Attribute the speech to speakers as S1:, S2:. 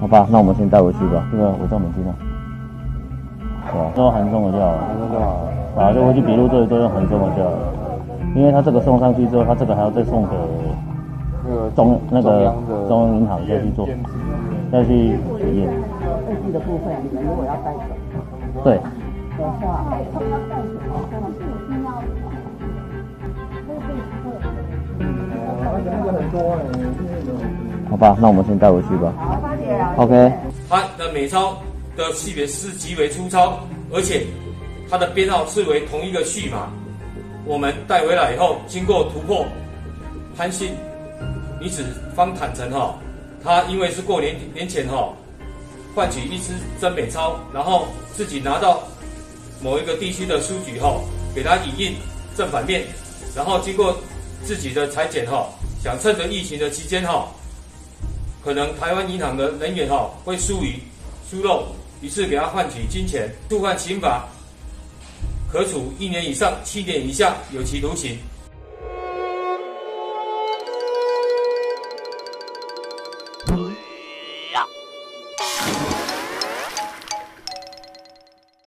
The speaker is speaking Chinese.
S1: 好吧，那我们先带回去吧。这个伪造免金啊，对吧？都含中的就好了，
S2: 含中就好了。
S1: 啊，就回去笔录这里都用含中的就好了。因为他这个送上去之后，他这个还要再送给
S2: 那个
S1: 中那个中央银行再去做，再去检验。
S3: 二 G 的部分，你们如果要带走，
S1: 对。
S3: 等一下。
S2: 那个很多
S1: 好吧，那我们先带回去吧。
S3: 好，八姐。
S1: OK。
S4: 它的美钞的序别是极为粗糙，而且它的编号是为同一个序码。我们带回来以后，经过突破，潘信女子方坦诚哈，她因为是过年年前哈，换取一支真美钞，然后自己拿到某一个地区的书局哈，给他影印正反面，然后经过自己的裁剪哈，想趁着疫情的期间哈，可能台湾银行的人员哈会疏于疏漏，于是给他换取金钱，触犯刑法。可处一年以上七年以下有期徒刑。